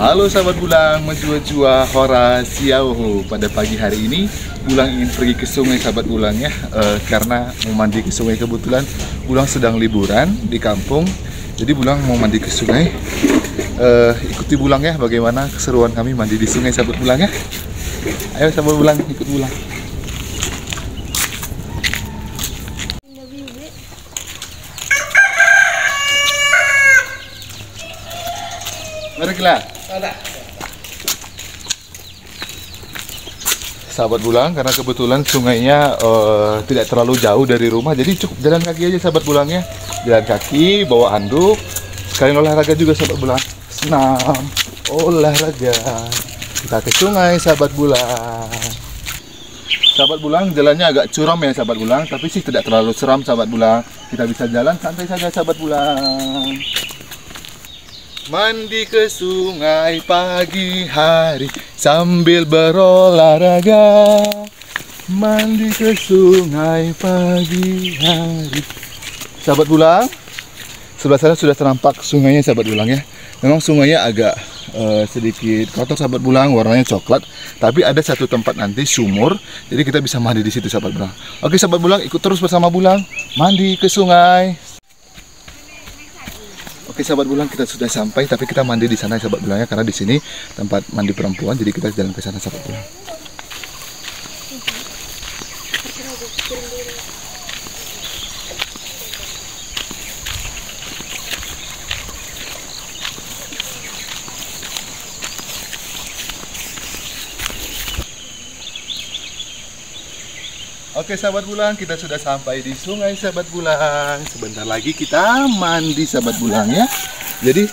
Halo sahabat Bulang, menjua-jua hora Pada pagi hari ini, Bulang ingin pergi ke sungai sahabat Bulang ya. Eh, Karena mau mandi ke sungai kebetulan Bulang sedang liburan di kampung. Jadi Bulang mau mandi ke sungai. Eh, Ikuti Bulang ya bagaimana keseruan kami mandi di sungai sahabat Bulang ya. Ayo sahabat Bulang, ikut Bulang. Mari kita sahabat bulang karena kebetulan sungainya eh, tidak terlalu jauh dari rumah jadi cukup jalan kaki aja sahabat bulangnya. Jalan kaki bawa handuk sekalian olahraga juga sahabat bulang. Senam olahraga. Kita ke sungai sahabat bulang. Sahabat bulang jalannya agak curam ya sahabat bulang tapi sih tidak terlalu seram sahabat bulang. Kita bisa jalan santai saja sahabat bulang Mandi ke sungai pagi hari sambil berolahraga. Mandi ke sungai pagi hari. Sahabat bulang, sebelah sana sudah ternampak sungainya sahabat bulang ya. Memang sungainya agak eh, sedikit kotor sahabat bulang, warnanya coklat. Tapi ada satu tempat nanti sumur, jadi kita bisa mandi di situ sahabat bulang. Oke sahabat bulang, ikut terus bersama bulang, mandi ke sungai. Oke sahabat bulang kita sudah sampai tapi kita mandi di sana sahabat bulangnya karena di sini tempat mandi perempuan jadi kita jalan ke sana sahabat bulang. Oke sahabat bulang, kita sudah sampai di sungai sahabat bulang. Sebentar lagi kita mandi sahabat bulang ya. Jadi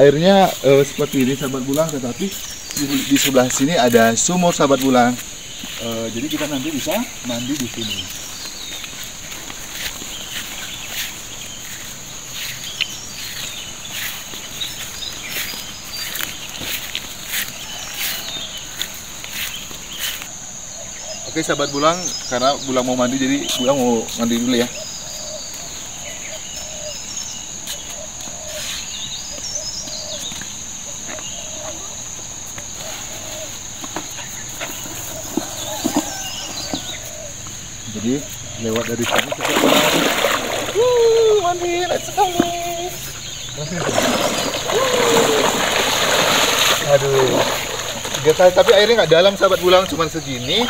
airnya eh, seperti ini sahabat bulang, tetapi di, di sebelah sini ada sumur sahabat bulang. Eh, jadi kita nanti bisa mandi di sini. Oke sahabat bulang, karena bulang mau mandi jadi bulang mau mandi dulu ya. Jadi lewat dari sini bulang. Wuh, mandi, let's go. Aduh, tapi airnya nggak dalam sahabat bulang, cuma segini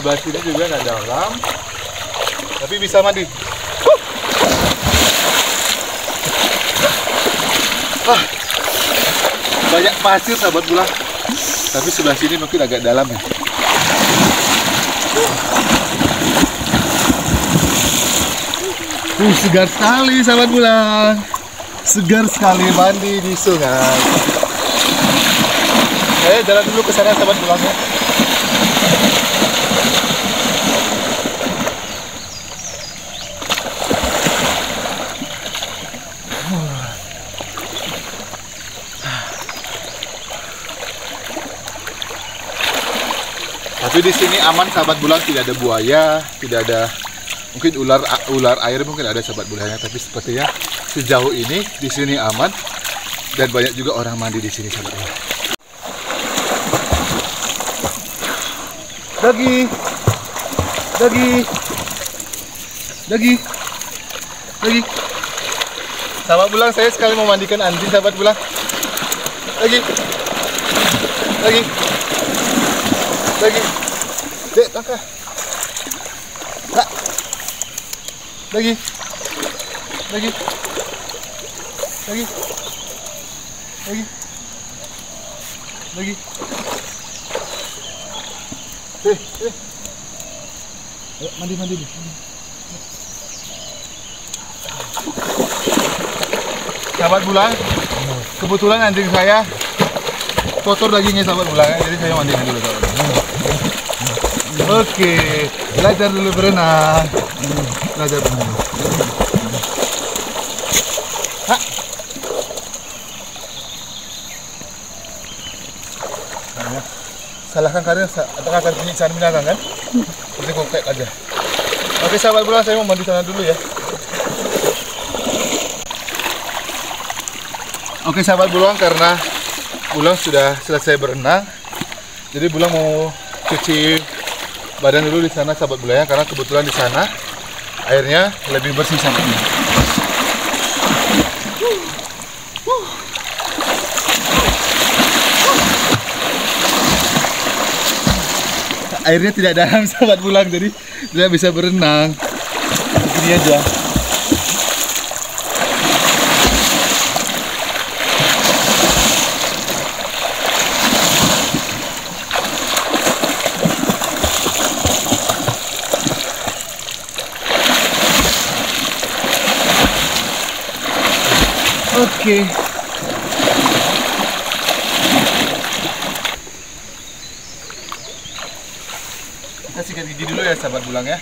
sebelah sini juga nggak dalam tapi bisa mandi. Ah, banyak pasir sahabat bulan tapi sebelah sini mungkin agak dalam ya. Uh, segar sekali sahabat bulan segar sekali mandi di sungai. Ayo jalan dulu ke sana sahabat bulan ya Tapi di sini aman sahabat bulan. Tidak ada buaya, tidak ada mungkin ular ular air mungkin ada sahabat bulannya. Tapi sepertinya sejauh ini di sini aman. Dan banyak juga orang mandi di sini sahabat bulan. Dagi, dagi, dagi, dagi. Sahabat bulan saya sekali mau mandikan anjing sahabat bulan. Lagi, lagi lagi dek tangkah Kak. lagi lagi lagi lagi lagi eh eh Ayo, mandi mandi dulu mandi. sahabat bulan kebetulan anjing saya kotor dagingnya sahabat bulan jadi saya mandikan dulu sahabat. Oke, belajar dulu berenang. Belajar berenang. Salahkan karya atau akan penyiksaan binatang kan? Seperti kokek aja. Oke sahabat bulan saya mau mandi sana dulu ya. Oke sahabat bulan karena Bulang sudah selesai berenang. Jadi Bulang mau cuci badan dulu di sana sahabat Bulang ya karena kebetulan di sana airnya lebih bersih sahabatnya. Airnya tidak dalam sahabat Bulang jadi dia bisa berenang. Begini aja. Oke. Kita sikat gigi dulu ya sahabat bulang ya.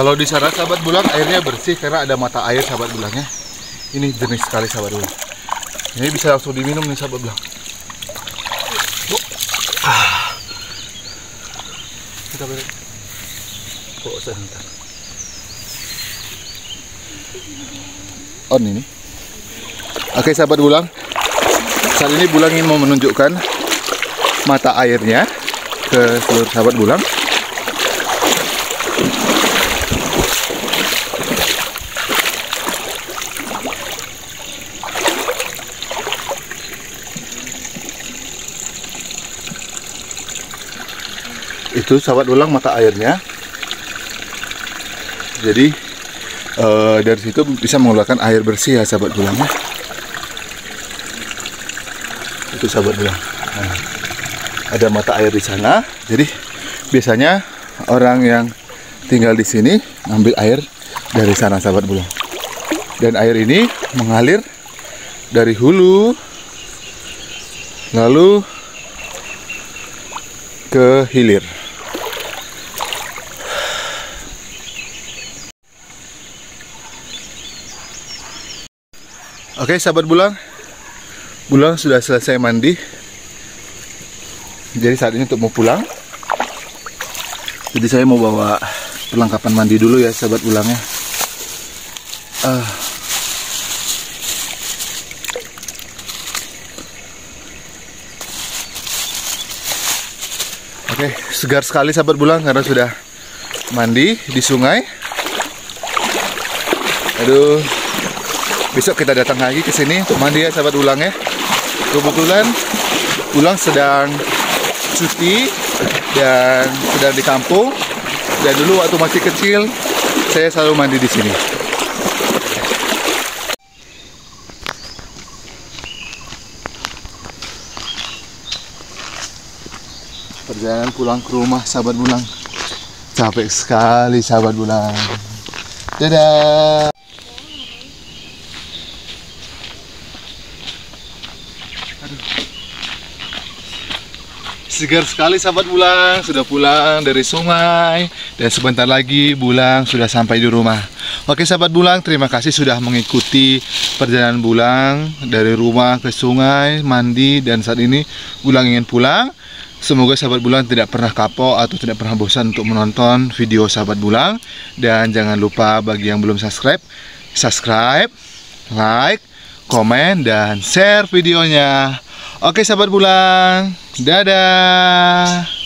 Kalau di sana sahabat bulang airnya bersih karena ada mata air sahabat bulangnya. Ini jernih sekali sahabat bulang. Ini bisa langsung diminum nih sahabat bulang. Oh. Kita balik. Kok sebentar. On ini. Oke sahabat bulang. Saat ini bulang ingin mau menunjukkan mata airnya ke seluruh sahabat bulang. Itu sahabat ulang mata airnya. Jadi uh, dari situ bisa mengeluarkan air bersih ya sahabat ulangnya itu sahabat ulang. Nah, ada mata air di sana. Jadi biasanya orang yang tinggal di sini ngambil air dari sana sahabat bulang dan air ini mengalir dari hulu lalu ke hilir Oke sahabat bulang. Bulang sudah selesai mandi. Jadi saat ini untuk mau pulang. Jadi saya mau bawa perlengkapan mandi dulu ya sahabat bulangnya uh. Ah. Oke segar sekali sahabat bulang karena sudah mandi di sungai. Aduh besok kita datang lagi ke sini untuk mandi ya sahabat bulang ya. Kebetulan bulang sedang cuti dan sedang di kampung. Dan dulu waktu masih kecil saya selalu mandi di sini. Perjalanan pulang ke rumah sahabat bulang. Capek sekali sahabat bulang. Dadah. Segar sekali sahabat Bulang, sudah pulang dari sungai dan sebentar lagi Bulang sudah sampai di rumah. Oke sahabat Bulang, terima kasih sudah mengikuti perjalanan Bulang dari rumah ke sungai, mandi dan saat ini Bulang ingin pulang. Semoga sahabat Bulang tidak pernah kapok atau tidak pernah bosan untuk menonton video sahabat Bulang dan jangan lupa bagi yang belum subscribe, subscribe, like, komen dan share videonya. Oke sahabat bulang, dadah.